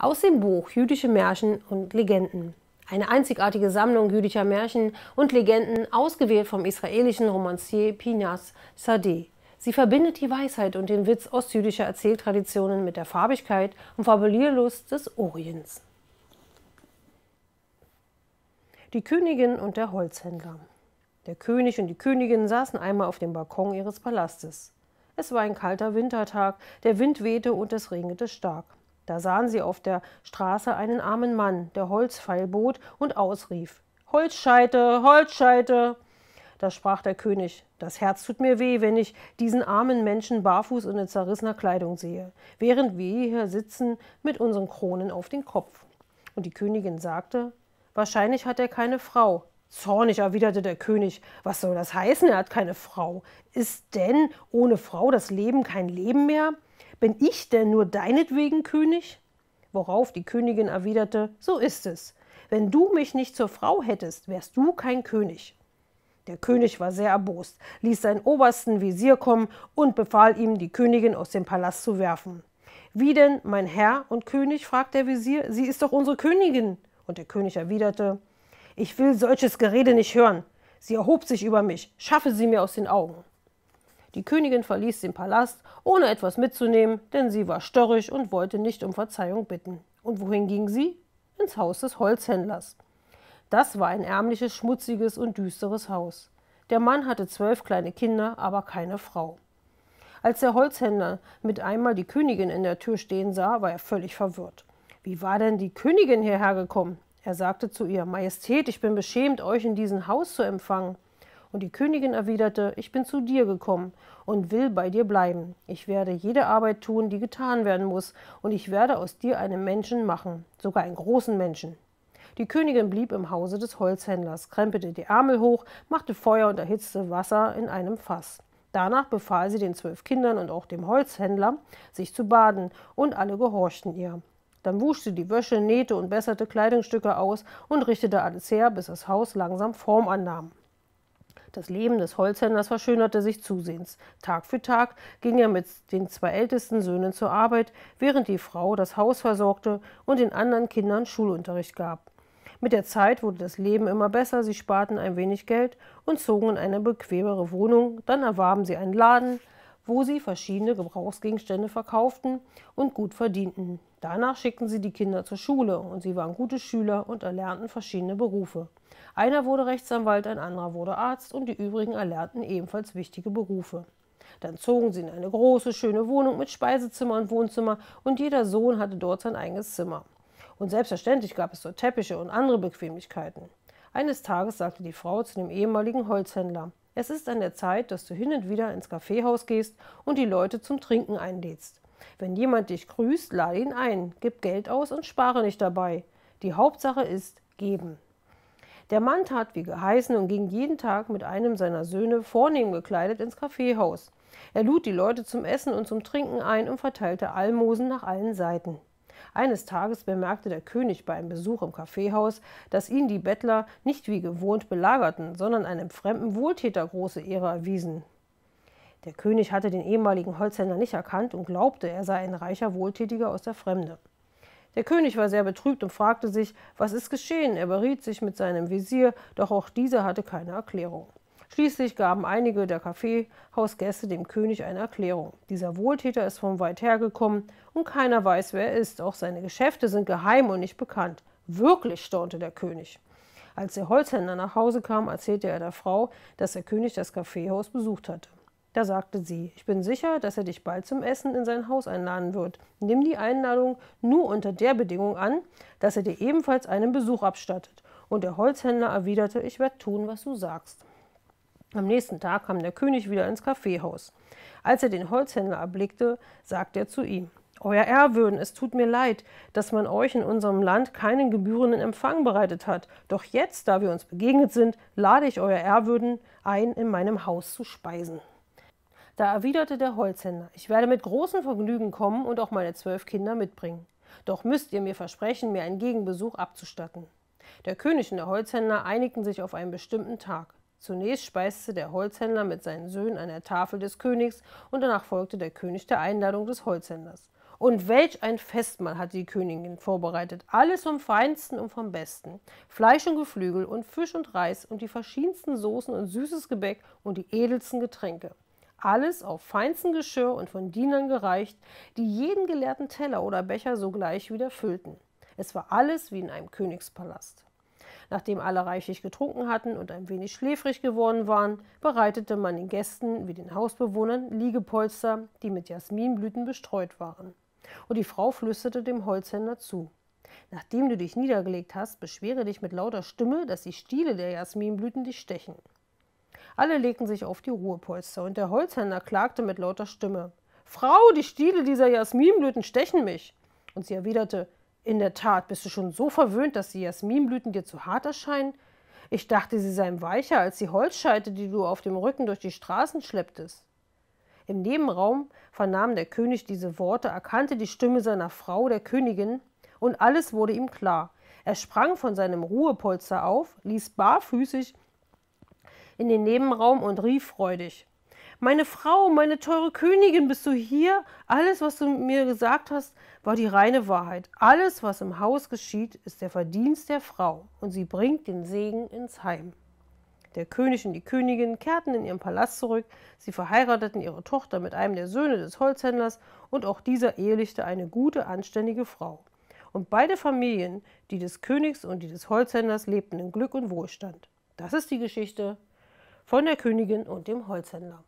Aus dem Buch Jüdische Märchen und Legenden. Eine einzigartige Sammlung jüdischer Märchen und Legenden, ausgewählt vom israelischen Romancier Pinas Sadeh. Sie verbindet die Weisheit und den Witz ostjüdischer Erzähltraditionen mit der Farbigkeit und Fabulierlust des Orients. Die Königin und der Holzhändler. Der König und die Königin saßen einmal auf dem Balkon ihres Palastes. Es war ein kalter Wintertag, der Wind wehte und es regnete stark. Da sahen sie auf der Straße einen armen Mann, der Holzpfeil bot und ausrief: Holzscheite, Holzscheite! Da sprach der König: Das Herz tut mir weh, wenn ich diesen armen Menschen barfuß und in zerrissener Kleidung sehe, während wir hier sitzen mit unseren Kronen auf den Kopf. Und die Königin sagte: Wahrscheinlich hat er keine Frau. Zornig erwiderte der König: Was soll das heißen, er hat keine Frau? Ist denn ohne Frau das Leben kein Leben mehr? Bin ich denn nur deinetwegen König? Worauf die Königin erwiderte, so ist es. Wenn du mich nicht zur Frau hättest, wärst du kein König. Der König war sehr erbost, ließ seinen obersten Visier kommen und befahl ihm, die Königin aus dem Palast zu werfen. Wie denn, mein Herr und König? fragte der Visier, sie ist doch unsere Königin. Und der König erwiderte, ich will solches Gerede nicht hören. Sie erhob sich über mich, schaffe sie mir aus den Augen. Die Königin verließ den Palast, ohne etwas mitzunehmen, denn sie war störrisch und wollte nicht um Verzeihung bitten. Und wohin ging sie? Ins Haus des Holzhändlers. Das war ein ärmliches, schmutziges und düsteres Haus. Der Mann hatte zwölf kleine Kinder, aber keine Frau. Als der Holzhändler mit einmal die Königin in der Tür stehen sah, war er völlig verwirrt. Wie war denn die Königin hierher gekommen? Er sagte zu ihr, Majestät, ich bin beschämt, euch in diesem Haus zu empfangen. Und die Königin erwiderte, ich bin zu dir gekommen und will bei dir bleiben. Ich werde jede Arbeit tun, die getan werden muss, und ich werde aus dir einen Menschen machen, sogar einen großen Menschen. Die Königin blieb im Hause des Holzhändlers, krempelte die Ärmel hoch, machte Feuer und erhitzte Wasser in einem Fass. Danach befahl sie den zwölf Kindern und auch dem Holzhändler, sich zu baden, und alle gehorchten ihr. Dann wusch sie die Wäsche, nähte und besserte Kleidungsstücke aus und richtete alles her, bis das Haus langsam Form annahm. Das Leben des Holzhändlers verschönerte sich zusehends. Tag für Tag ging er mit den zwei ältesten Söhnen zur Arbeit, während die Frau das Haus versorgte und den anderen Kindern Schulunterricht gab. Mit der Zeit wurde das Leben immer besser, sie sparten ein wenig Geld und zogen in eine bequemere Wohnung, dann erwarben sie einen Laden, wo sie verschiedene Gebrauchsgegenstände verkauften und gut verdienten. Danach schickten sie die Kinder zur Schule und sie waren gute Schüler und erlernten verschiedene Berufe. Einer wurde Rechtsanwalt, ein anderer wurde Arzt und die übrigen erlernten ebenfalls wichtige Berufe. Dann zogen sie in eine große, schöne Wohnung mit Speisezimmer und Wohnzimmer und jeder Sohn hatte dort sein eigenes Zimmer. Und selbstverständlich gab es dort Teppiche und andere Bequemlichkeiten. Eines Tages sagte die Frau zu dem ehemaligen Holzhändler, es ist an der Zeit, dass du hin und wieder ins Kaffeehaus gehst und die Leute zum Trinken einlädst. Wenn jemand dich grüßt, lade ihn ein, gib Geld aus und spare nicht dabei. Die Hauptsache ist geben. Der Mann tat wie geheißen und ging jeden Tag mit einem seiner Söhne vornehm gekleidet ins Kaffeehaus. Er lud die Leute zum Essen und zum Trinken ein und verteilte Almosen nach allen Seiten. Eines Tages bemerkte der König bei einem Besuch im Kaffeehaus, dass ihn die Bettler nicht wie gewohnt belagerten, sondern einem fremden Wohltäter große Ehre erwiesen. Der König hatte den ehemaligen Holzhändler nicht erkannt und glaubte, er sei ein reicher Wohltätiger aus der Fremde. Der König war sehr betrübt und fragte sich, was ist geschehen? Er beriet sich mit seinem Visier, doch auch dieser hatte keine Erklärung. Schließlich gaben einige der Kaffeehausgäste dem König eine Erklärung. Dieser Wohltäter ist von weit her gekommen und keiner weiß, wer er ist. Auch seine Geschäfte sind geheim und nicht bekannt. Wirklich, staunte der König. Als der Holzhändler nach Hause kam, erzählte er der Frau, dass der König das Kaffeehaus besucht hatte. Da sagte sie, ich bin sicher, dass er dich bald zum Essen in sein Haus einladen wird. Nimm die Einladung nur unter der Bedingung an, dass er dir ebenfalls einen Besuch abstattet. Und der Holzhändler erwiderte, ich werde tun, was du sagst. Am nächsten Tag kam der König wieder ins Kaffeehaus. Als er den Holzhändler erblickte, sagte er zu ihm, Euer Ehrwürden, es tut mir leid, dass man euch in unserem Land keinen gebührenden Empfang bereitet hat. Doch jetzt, da wir uns begegnet sind, lade ich Euer Ehrwürden ein, in meinem Haus zu speisen. Da erwiderte der Holzhändler, ich werde mit großem Vergnügen kommen und auch meine zwölf Kinder mitbringen. Doch müsst ihr mir versprechen, mir einen Gegenbesuch abzustatten. Der König und der Holzhändler einigten sich auf einen bestimmten Tag. Zunächst speiste der Holzhändler mit seinen Söhnen an der Tafel des Königs und danach folgte der König der Einladung des Holzhändlers. Und welch ein Festmahl hat die Königin vorbereitet. Alles vom Feinsten und vom Besten. Fleisch und Geflügel und Fisch und Reis und die verschiedensten Soßen und süßes Gebäck und die edelsten Getränke. Alles auf feinstem Geschirr und von Dienern gereicht, die jeden geleerten Teller oder Becher sogleich wieder füllten. Es war alles wie in einem Königspalast. Nachdem alle reichlich getrunken hatten und ein wenig schläfrig geworden waren, bereitete man den Gästen wie den Hausbewohnern Liegepolster, die mit Jasminblüten bestreut waren und die Frau flüsterte dem Holzhändler zu. Nachdem du dich niedergelegt hast, beschwere dich mit lauter Stimme, dass die Stiele der Jasminblüten dich stechen. Alle legten sich auf die Ruhepolster, und der Holzhändler klagte mit lauter Stimme Frau, die Stiele dieser Jasminblüten stechen mich. Und sie erwiderte In der Tat, bist du schon so verwöhnt, dass die Jasminblüten dir zu hart erscheinen? Ich dachte, sie seien weicher als die Holzscheite, die du auf dem Rücken durch die Straßen schlepptest. Im Nebenraum vernahm der König diese Worte, erkannte die Stimme seiner Frau, der Königin, und alles wurde ihm klar. Er sprang von seinem Ruhepolster auf, ließ barfüßig in den Nebenraum und rief freudig Meine Frau, meine teure Königin, bist du hier? Alles, was du mir gesagt hast, war die reine Wahrheit. Alles, was im Haus geschieht, ist der Verdienst der Frau, und sie bringt den Segen ins Heim. Der König und die Königin kehrten in ihren Palast zurück, sie verheirateten ihre Tochter mit einem der Söhne des Holzhändlers, und auch dieser ehelichte eine gute, anständige Frau. Und beide Familien, die des Königs und die des Holzhändlers, lebten in Glück und Wohlstand. Das ist die Geschichte von der Königin und dem Holzhändler.